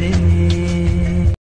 living.